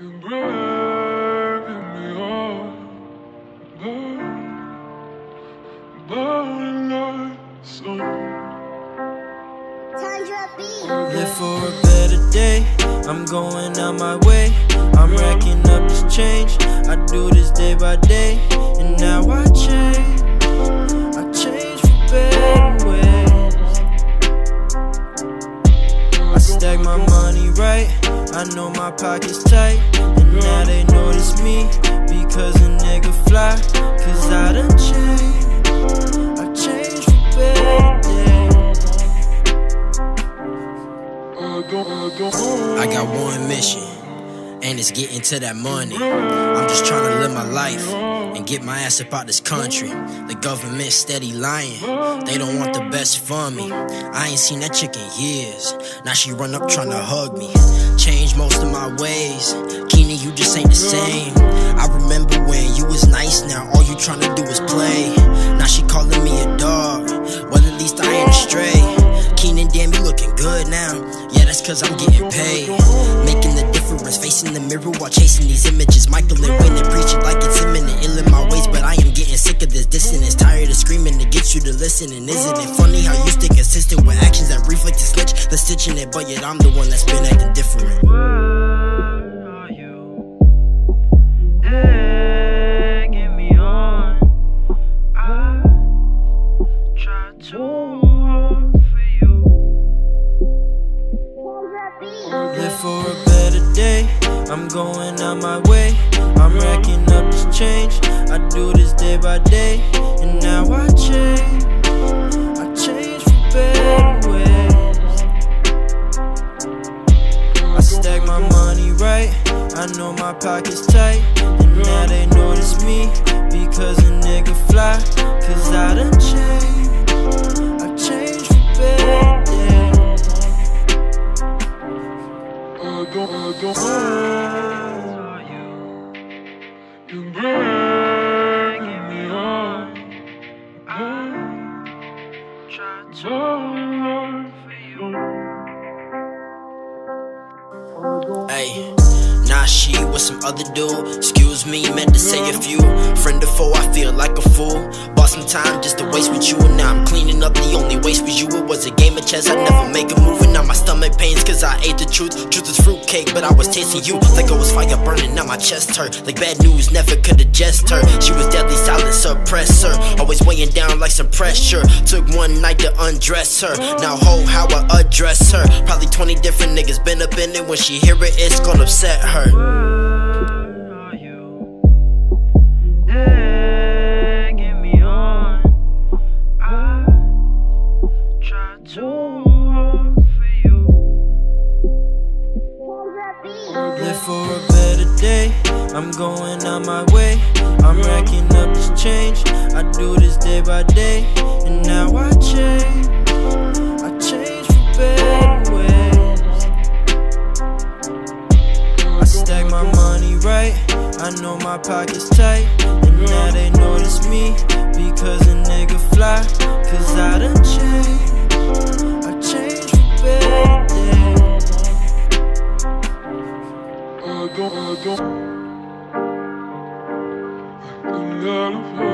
You're breaking me heart, burn, burning like sun. Live for a better day. I'm going out my way. I'm racking up this change. I do this day by day, and now I change. Pockets tight, and now they notice me because a nigga fly. Cause I done changed. I. I got one mission, and it's getting to that money. I'm just trying to live my life and get my ass up out this country. The government steady lying, they don't want the best for me. I ain't seen that chick in years. Now she run up trying to hug me. Change most of my ways. Kenon, you just ain't the same. I remember when you was nice, now all you trying to do is play. Now she calling me a dog. Well, at least I ain't astray. Kenon, damn, you looking good now. Yeah, that's cause I'm getting paid. Making the difference, facing the mirror while chasing these images. Michael and Wayne and preach it like it's imminent. To get you to listen. Isn't it funny how you stay consistent with actions that reflect the snitch? The stitching it, but yet I'm the one that's been acting different. Are you? Egging me on. I tried too hard for you. Live for a better day. I'm going out my way. I'm racking up this change. I do this day by day, and now right. I know my pockets tight. And now they notice me because a nigga fly. Cause I done changed. I changed for better days. I don't, I don't. Are you You're breaking me heart, try to burning for you? Hey, nah, she with some other dude. Excuse me, meant to say a few. Friend or foe, I feel like a fool. Bought some time just to waste with you, and now I'm cleaning up. The only waste was you. It was a game of chess. I never make a move, and now my stomach pains cause I ate the truth. Truth is fruitcake, but I was tasting you like I was fire burning. Now my chest hurt. Like bad news, never could adjust her. She was deadly silent, suppressor. Always weighing down like some pressure. Took one night to undress her. Now, ho, how I address her. Probably 20 different niggas been up in it. When she hear it, it's gonna upset her. For a better day. I'm going out my way. I'm racking up this change. I do this day by day, and now I change. I change for better ways. I stack my money right. I know my pockets tight. And now they notice me because a nigga fly. I don't. I'm not afraid. I